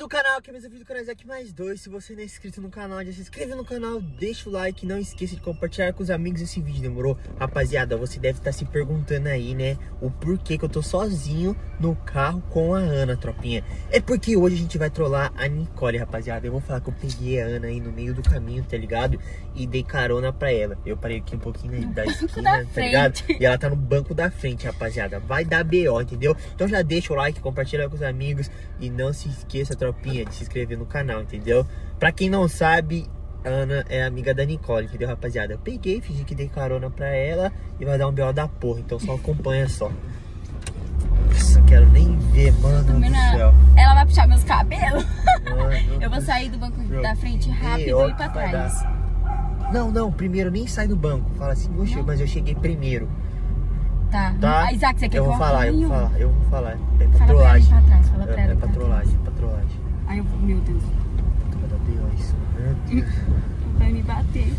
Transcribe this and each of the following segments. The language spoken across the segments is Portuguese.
do canal, aqui é mais um vídeo do canal Isaac mais dois. Se você não é inscrito no canal, já se inscreve no canal, deixa o like, não esqueça de compartilhar com os amigos esse vídeo, demorou? Rapaziada, você deve estar se perguntando aí, né, o porquê que eu tô sozinho no carro com a Ana, tropinha. É porque hoje a gente vai trollar a Nicole, rapaziada. Eu vou falar que eu peguei a Ana aí no meio do caminho, tá ligado? E dei carona pra ela. Eu parei aqui um pouquinho da esquina, tá ligado? E ela tá no banco da frente, rapaziada. Vai dar BO, entendeu? Então já deixa o like, compartilha com os amigos e não se esqueça, tropinha, de se inscrever no canal, entendeu? Pra quem não sabe, Ana é amiga da Nicole, entendeu, rapaziada? Eu peguei, fingi que dei carona pra ela e vai dar um B.O. da porra, então só acompanha só. Nossa, quero nem ver, mano do céu. Ela vai puxar meus cabelos. Mano Eu vou sair do banco da frente rápido e ir pra trás. Não, não, primeiro nem sai do banco. Fala assim, "Oxe, Não. mas eu cheguei primeiro, Tá. tá? Isaac, você quer eu que vou falar, eu vou falar, eu vou falar. É pra Fala pra pra trás, fala pra É, ela é pra Aí eu, meu Deus, Vai meu Deus. vai me bater.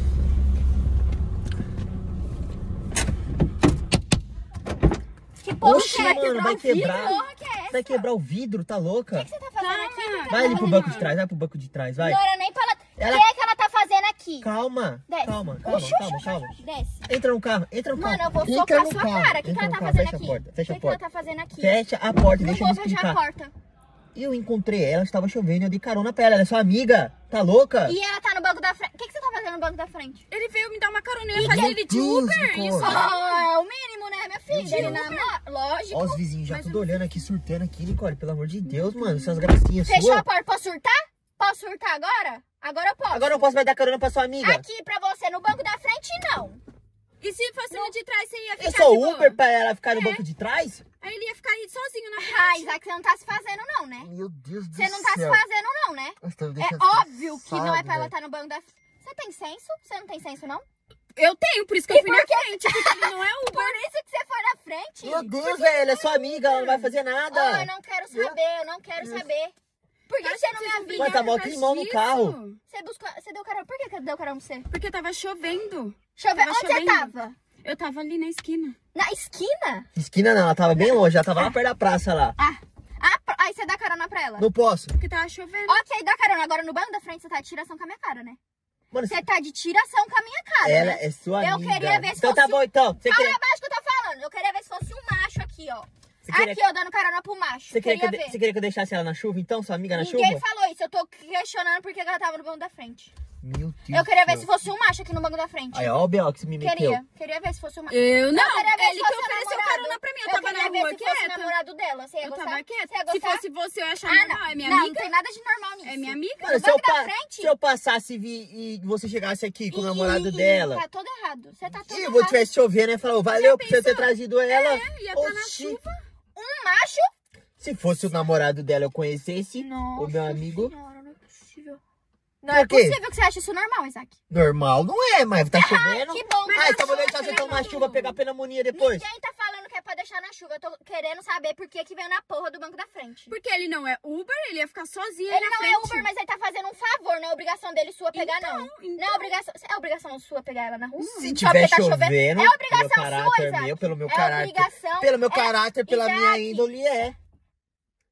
Que porra Oxi, que é? mano, vai o vidro? quebrar. Que porra que é essa? Vai quebrar o vidro, tá louca? O que você tá fazendo aqui? Vai ali pro banco de trás, vai pro banco de trás, vai. Não nem pra ela... Ela- O que é que ela tá fazendo aqui? Calma, Desce. calma, calma, Oxi, calma, oxi, calma. oxi, Desce. Entra no carro, entra no carro. Mano, eu vou Entra socar no sua carro, cara. O que, que ela no tá carro, fazendo fecha aqui? a porta, fecha o a que, que ela porta. tá fazendo aqui? Fecha a porta, Não deixa eu vou me fechar a explicar. Porta. Eu encontrei ela, estava chovendo, eu dei carona pra ela, ela é sua amiga. Tá louca? E ela tá no banco da frente. O que, que você tá fazendo no banco da frente? Ele veio me dar uma carona, eu E ia fazer que- ele de Uber. Isso. Ah, é o mínimo, né, minha filha? Ele namora. Lógico. Ó, os vizinhos já tudo eu- olhando aqui, surtando aqui, Nicole. Pelo amor de Deus, mano. Essas gracinhas Fechou suas. a porta. Posso surtar? Posso surtar agora? Agora eu posso. Agora eu posso vai dar carona pra sua amiga. Aqui pra você, no banco da frente, não. E se fosse no de trás, você ia ficar Eu sou boa? Uber pra ela ficar no É. banco de trás? Aí ele ia ficar aí sozinho na frente. Ah, Isaac, você não tá se fazendo, não, né? Meu Deus do Você não tá se céu. fazendo, não, né? Tá É óbvio que não é pra ela velho. estar no banco da Você tem senso? Você não tem senso, não? Eu tenho, por isso que E eu fui por na frente, porque ele não é Uber. Por isso que você foi na frente? Meu Deus, velho, ela é sua amiga, ela não vai fazer nada. Ah, eu não quero saber, eu não quero saber. Por que você não me não avisa? Mas tá mó climão no carro. Você buscou. Você deu carão. Por que que deu carão pra você? Porque tava chovendo. Deixa eu ver. Tava Onde você chovendo. tava? Eu tava ali na esquina. Na esquina? Esquina não, ela tava bem longe, ela tava lá perto da praça lá. Ah. Ah, aí você dá carona pra ela. Não posso. Porque tava chovendo. Ok, dá carona. Agora no banco da frente você tá de tiração com a minha cara, né? Mano, Você tá de tiração com a minha cara. ela né? é sua Eu amiga. queria ver se Então tá fosse- bom, então. Você queria, abaixo que eu tô falando. Eu queria ver se fosse um macho aqui, ó. você queria, Aqui, ó, dando carona pro macho. você queria, que, eu queria de- ver. você queria que eu deixasse ela na chuva, então? Sua amiga na Ninguém chuva? falou isso. Eu tô questionando porque ela tava no banco da frente. Meu Deus Eu queria ver se fosse um macho aqui no banco da frente. Aí, ó o B.O. que você me meteu. Queria. Queria ver se fosse um macho. Eu não. queria ver Ele se que fosse o ofereceu namorado. carona pra mim. Eu, tava queria na ver rua se fosse o quieta. namorado dela. Você ia Eu gostar? tava quieta. Você ia Se fosse você, eu ia achar Ah, normal. não. É minha não, amiga? não tem nada de normal nisso. É minha amiga? Mano, No se eu, banco da pa- frente? se eu passasse e, vi- e você chegasse aqui com o namorado ih, dela. Tá todo errado. Você tá todo E errado. eu tivesse chovendo, né? Falou, valeu por você ter trazido ela. É, ia tá na chuva. Um macho? Se fosse o namorado dela eu conhecesse, Nossa o meu amigo, senhora, não é possível. Não Por é quê? possível que você ache isso normal, Isaac. normal não é, mas tá chovendo. Que bom. Ah, então vou chuva deixar você também tomar não. chuva, pegar pneumonia depois. Ninguém tá falando que é pra deixar na chuva. Eu tô querendo saber por que que veio na porra do banco da frente. Porque ele não é Uber, ele ia ficar sozinho Ele na não frente. é Uber, mas ele tá fazendo um favor. Não é obrigação dele sua pegar, Então, não. então. Não é obrigação... É obrigação sua pegar ela na rua? Se Só tiver tá chovendo, É pelo obrigação caráter sua, Isaac. meu, pelo meu É caráter, obrigação. pelo meu é- caráter, pela minha Isaac. índole, é.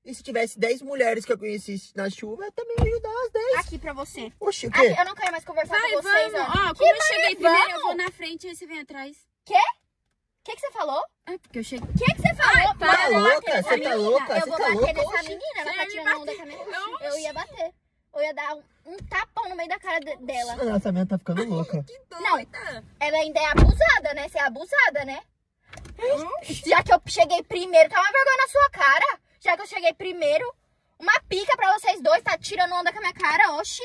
E se tivesse 10 mulheres que eu conhecesse na chuva, eu também ia ajudar as 10. Aqui pra você. Oxi, o Aqui, quê? eu não quero mais conversar Vai, com vocês, vamos. ó. Ó, Que como eu cheguei primeiro, eu vamos? vou na frente e você vem atrás. O que que você falou? É, porque eu cheguei... O que que você falou? para. Tá Eu vou louca? bater nessa Você tá menina. louca? Eu vou tá bater louca? nessa Oxi. menina. Ela tá vai tirando onda com a minha... Eu ia bater. Eu ia dar um, um tapão no meio da cara de- dela. Nossa, a minha tá ficando louca. Não, ela ainda é abusada, né? Você é abusada, né? Já que eu cheguei primeiro, tá uma vergonha na sua cara. Já que eu cheguei primeiro, uma pica pra vocês dois, tá tirando onda com a minha cara, oxi.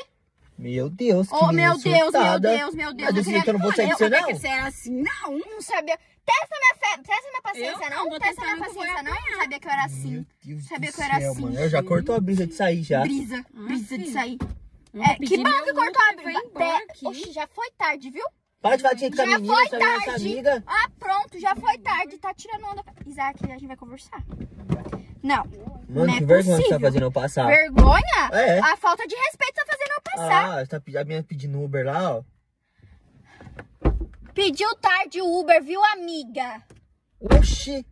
Meu Deus, que Oh, meu Deus, meu. Deus, meu Deus. Mas desse eu jeito eu não vou sair queria- de você, não? É que você era assim, não. Não sabia. Testa minha fé, testa minha paciência, Eu não? não, vou Testa minha paciência, não? apanhar. Sabia que eu era assim. Meu Deus Sabia do que eu era céu, assim. mano. Eu já cortou a brisa de sair já. Brisa, Ah, brisa de filho. sair. É, que bom que cortou a brisa. Te- aqui. Oxi, já foi tarde, viu? Para de com a Já menina, foi é tarde. amiga. Ah, pronto, já foi tarde. Tá tirando onda. Isaac, a gente vai conversar. Não. Mano, não é que vergonha que você tá fazendo eu passar. Vergonha? É. A falta de respeito tá fazendo eu passar. Ah, você tá a minha pedindo Uber lá, ó. Pediu tarde o Uber, viu, amiga? Oxi.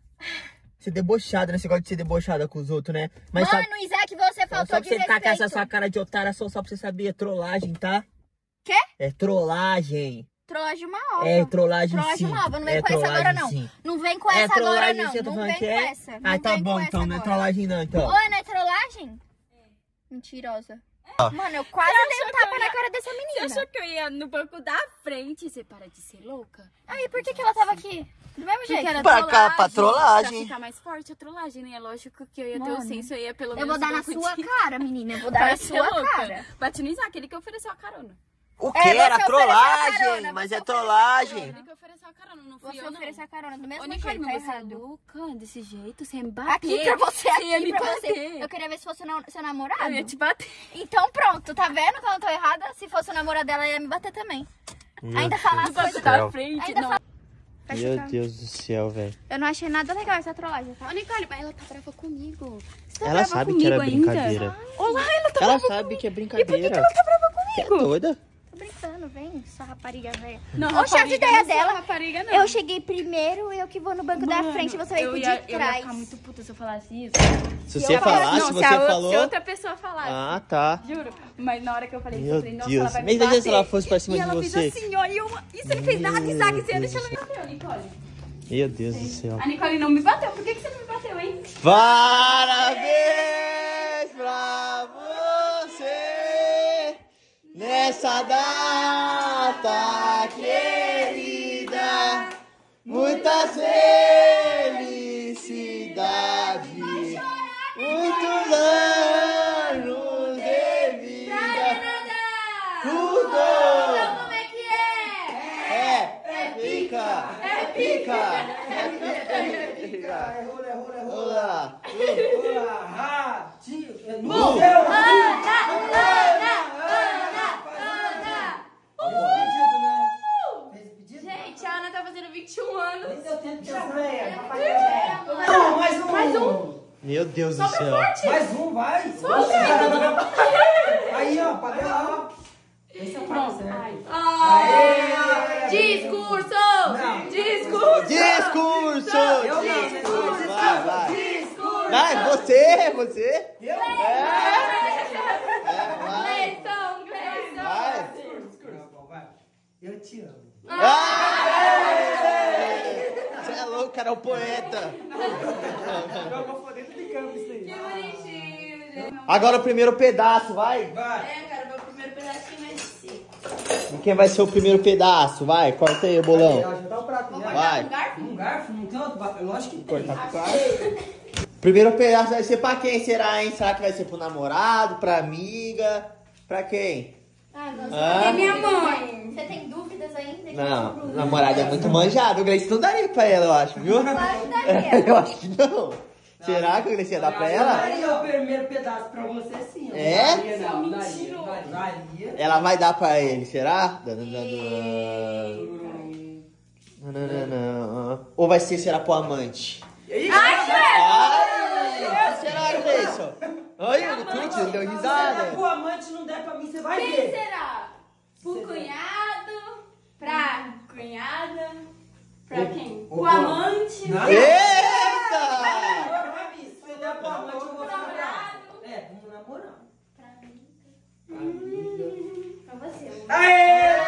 ser debochada, né? Você gosta de ser debochada com os outros, né? Mas só, Mano, Isaac, você só faltou pra de você ficar com essa respeito. sua cara de otária, só, só pra você saber, é trollagem, tá? Quê? É trollagem. Trollagem uma ova. É trollagem Trollagem sim. uma não vem é com essa agora não. sim. Não vem com É essa agora trollagem não. sim, eu Não vem com é? essa. Não Ah, tá bom então, não é agora. trollagem não, então. Oi, não é trollagem? Mentirosa. Mano, eu quase dei um tapa eu na ia- cara dessa Você menina. achou que eu ia no banco da frente? Você para de ser louca? Aí, por que, que ela tava aqui? Do mesmo jeito. era Pra cá, trollagem. pra trollagem. Pra ficar mais forte a trollagem, né? É lógico que eu ia ter Mano, o senso, eu ia pelo Eu menos... vou dar na sua de- cara, menina. Eu vou dar na sua louca. cara. Bate no Isaac, ele que ofereceu a carona. O É, que? você Era trollagem, carona, mas você é trollagem. Que ofereceu a carona, não fui Você eu, não. ofereceu a carona do mesmo Ô, Nicole, jeito, tá mas você é errado. louca desse jeito? Você ia me bater. Aqui pra você, Você ia aqui me pra bater. você. Eu queria ver se fosse na- seu namorado. Eu ia te bater. Então pronto, tá vendo que eu não tô errada? Se fosse o namorado dela, ia me bater também. Ainda falar as coisas da céu. frente, Ainda não. fala- Meu. Deus do céu, velho. Eu não achei nada legal essa trollagem, tá? Ô, Nicole, mas ela tá brava comigo. Você tá Ela brava sabe que era comigo ainda? brincadeira. Olá, ela tá Ela brava sabe comigo. que é E por que, brincadeira. que ela tá brava Você é comigo? doida? Vem, essa rapariga velha. Não, Oxe, as rapariga, ideias não dela. Rapariga, não. Eu cheguei primeiro, eu que vou no banco da Mano, frente, você vai ia, de Eu ia trás. ficar muito puta se eu falasse isso. Se Se você falasse, não, se se, a você outra- falou. se outra pessoa falasse. Ah, tá. Juro. Mas na hora que eu falei isso, eu falei, nossa, Deus. ela vai me Mas imagina se bater. ela fosse pra cima e de ela você. fez assim, ó, e eu... E você não fez nada, Isaac, você ia deixar ela me bater, Nicole. Meu Deus do céu. A Nicole não me bateu, por que, que você não me bateu, hein? Parabéns nessa data querida. Muitas felicidades, muitos anos de vida. Tudo Como é que é? é, é pica, é pica, é pica. Olá. Gente, a Ana tá fazendo 21 anos. Não, mais um. Mais um. Meu Deus do céu. Mais um, vai. Aí, ó, paga lá, ó. Esse é o certo. Aê! Discurso! Não. Discurso! Discurso! Eu não, Discurso! Vai, vai. Vai, você, você. Eu? É. Gleison, Gleison! Vai. Não, bom, vai. Eu te amo. Você é louco, cara, é um poeta. Joga pra dentro de campo isso aí. Que bonitinho, gente. Agora o primeiro pedaço, vai. Vai. É, cara, meu primeiro pedacinho vai ser. E quem vai ser o primeiro pedaço? Vai, corta aí, bolão. Tá o prato, né? Vai. Um garfo? Um garfo? Não tem outro? Lógico que tem. Cortar. Primeiro pedaço vai ser pra quem será, hein? Será que vai ser pro namorado, pra amiga? Pra quem? Ah, não, Ah. E minha mãe? Você tem dúvidas ainda? Não, namorada é muito manjado. O Gleice não daria pra ela, eu acho, viu? Claro que daria. Eu acho que não. Será que o Gleice ia dar pra Eu ela? daria o primeiro pedaço pra você sim. É? Daria, não, daria. Mentiroso. Daria. Ela vai dar pra ele, será? Ou vai ser, será pro amante? Ai, será, Gleison? Olha, o ele deu risada. pro amante não der pra mim, você vai Quem ver. será? Pro cunhado? Pra cunhada? Pra quem? o- Pro amante? Não. Eita! Pra mim, se der pro amante, eu vou namorar. É, vamos namorar. Pra você. Aê!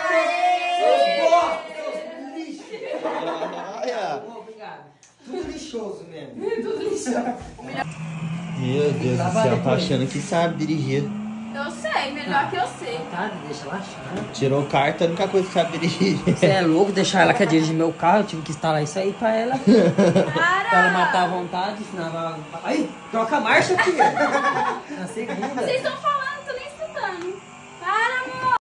Seus bostos, seus lixos. Olha. Obrigado. Tudo lixoso mesmo. Meu Deus do céu, tá achando que sabe dirigir. Eu sei, melhor que eu sei. Tá, deixa ela achar. Tirou carta, a única coisa que sabe dirigir. Você é louco deixar ela quer dirigir meu carro? Eu tive que instalar isso aí pra ela. pra ela matar à vontade, senão ela... Aí, troca a marcha, filha. Na segunda. Vocês estão falando,